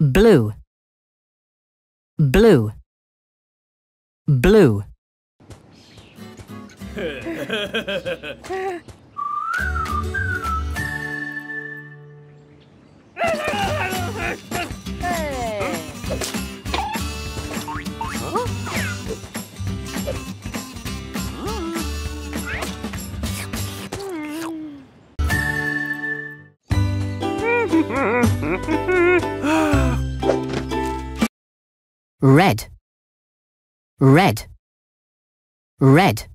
blue. Blue. Blue red. Red. Red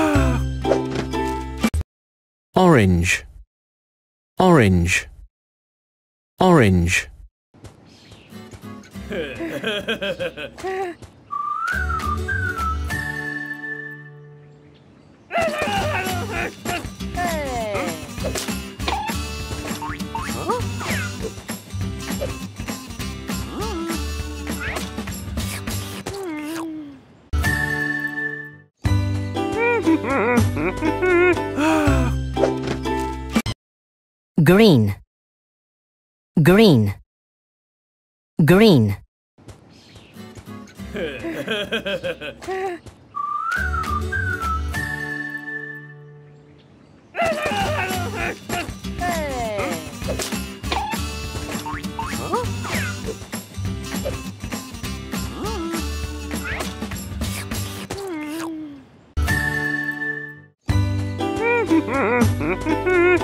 orange. Orange. Orange green. Green. Green.